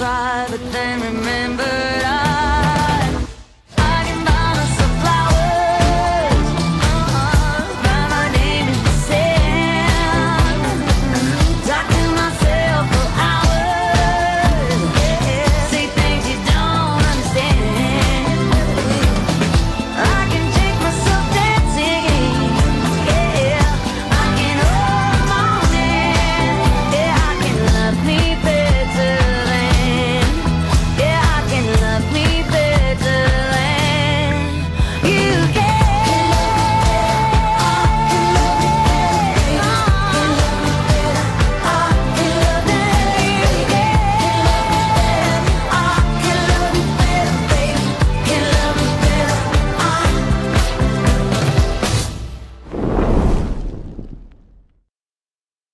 private, then remember.